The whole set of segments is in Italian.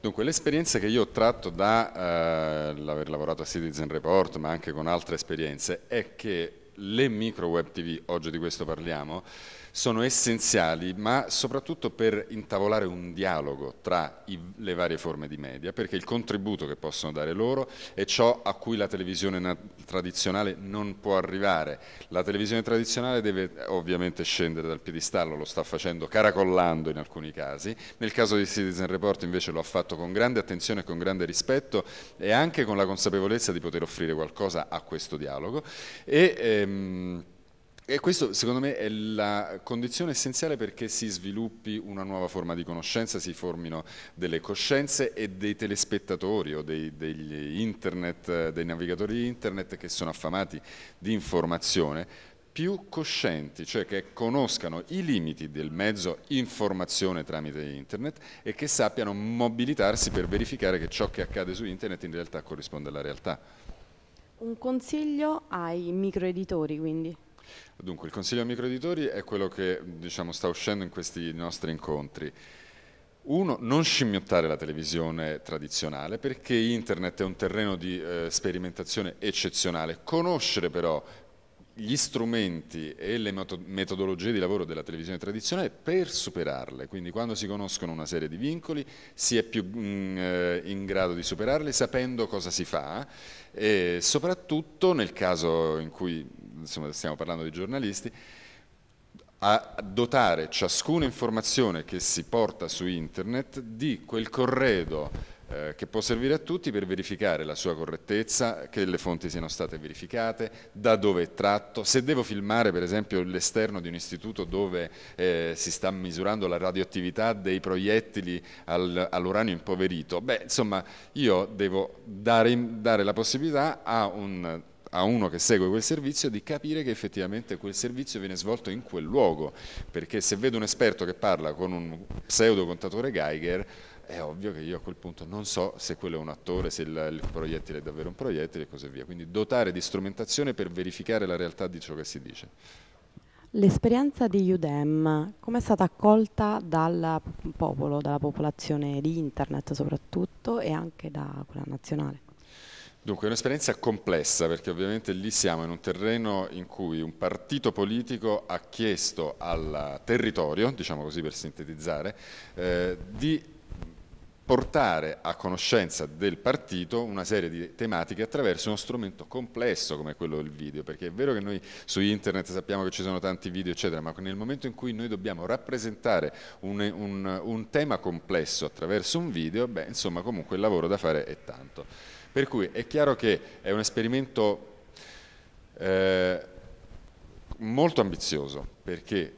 Dunque, l'esperienza che io ho tratto dall'aver eh, lavorato a Citizen Report, ma anche con altre esperienze, è che le micro web TV, oggi di questo parliamo, sono essenziali, ma soprattutto per intavolare un dialogo tra i, le varie forme di media, perché il contributo che possono dare loro è ciò a cui la televisione tradizionale non può arrivare. La televisione tradizionale deve ovviamente scendere dal piedistallo, lo sta facendo caracollando in alcuni casi, nel caso di Citizen Report invece lo ha fatto con grande attenzione con grande rispetto e anche con la consapevolezza di poter offrire qualcosa a questo dialogo. E, ehm, e questo secondo me è la condizione essenziale perché si sviluppi una nuova forma di conoscenza, si formino delle coscienze e dei telespettatori o dei, degli internet, dei navigatori internet che sono affamati di informazione più coscienti, cioè che conoscano i limiti del mezzo informazione tramite internet e che sappiano mobilitarsi per verificare che ciò che accade su internet in realtà corrisponde alla realtà. Un consiglio ai microeditori quindi? Dunque, il Consiglio microeditori è quello che diciamo, sta uscendo in questi nostri incontri. Uno, non scimmiottare la televisione tradizionale perché internet è un terreno di eh, sperimentazione eccezionale. Conoscere però gli strumenti e le metodologie di lavoro della televisione tradizionale per superarle, quindi quando si conoscono una serie di vincoli si è più in, mm, eh, in grado di superarli sapendo cosa si fa e soprattutto nel caso in cui insomma, stiamo parlando di giornalisti, a dotare ciascuna informazione che si porta su internet di quel corredo eh, che può servire a tutti per verificare la sua correttezza, che le fonti siano state verificate, da dove è tratto. Se devo filmare per esempio l'esterno di un istituto dove eh, si sta misurando la radioattività dei proiettili al, all'uranio impoverito, beh insomma io devo dare, dare la possibilità a un a uno che segue quel servizio di capire che effettivamente quel servizio viene svolto in quel luogo, perché se vedo un esperto che parla con un pseudo contatore Geiger, è ovvio che io a quel punto non so se quello è un attore, se il, il, proiettile è davvero un proiettile e così via. Quindi dotare di strumentazione per verificare la realtà di ciò che si dice. L'esperienza di Udem come è stata accolta dal popolo, dalla popolazione di internet soprattutto e anche da quella nazionale? Dunque è un'esperienza complessa perché ovviamente lì siamo in un terreno in cui un partito politico ha chiesto al territorio, diciamo così per sintetizzare, eh, di portare a conoscenza del partito una serie di tematiche attraverso uno strumento complesso come quello del video, perché è vero che noi su internet sappiamo che ci sono tanti video eccetera, ma nel momento in cui noi dobbiamo rappresentare un, un, un tema complesso attraverso un video, beh insomma comunque il lavoro da fare è tanto. Per cui è chiaro che è un esperimento eh, molto ambizioso, perché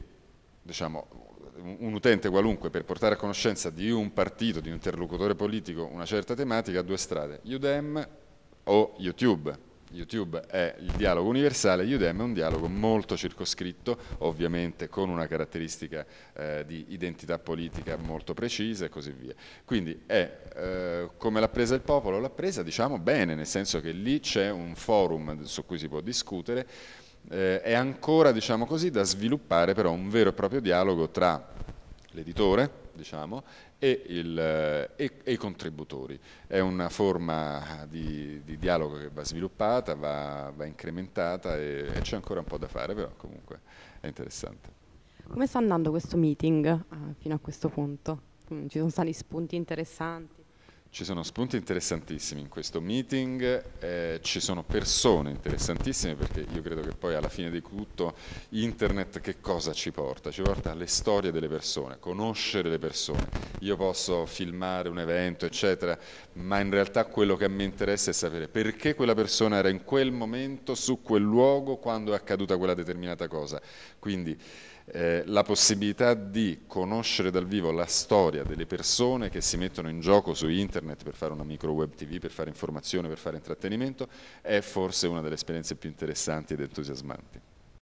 diciamo, un utente qualunque per portare a conoscenza di un partito, di un interlocutore politico una certa tematica ha due strade, Udem o YouTube. YouTube è il dialogo universale, Udem è un dialogo molto circoscritto, ovviamente con una caratteristica eh, di identità politica molto precisa e così via. Quindi è eh, come l'ha presa il popolo, l'ha presa diciamo bene, nel senso che lì c'è un forum su cui si può discutere, eh, è ancora diciamo così, da sviluppare però un vero e proprio dialogo tra l'editore diciamo, e, il, e, e, i contributori. È una forma di, di dialogo che va sviluppata, va, va incrementata e, e c'è ancora un po' da fare, però comunque è interessante. Come sta andando questo meeting eh, fino a questo punto? Ci sono stati spunti interessanti? Ci sono spunti interessantissimi in questo meeting, eh, ci sono persone interessantissime perché io credo che poi alla fine di tutto internet che cosa ci porta? Ci porta alle storie delle persone, conoscere le persone. Io posso filmare un evento eccetera, ma in realtà quello che a me interessa è sapere perché quella persona era in quel momento, su quel luogo, quando è accaduta quella determinata cosa. Quindi eh, la possibilità di conoscere dal vivo la storia delle persone che si mettono in gioco su internet per fare una micro web tv, per fare informazione, per fare intrattenimento, è forse una delle esperienze più interessanti ed entusiasmanti.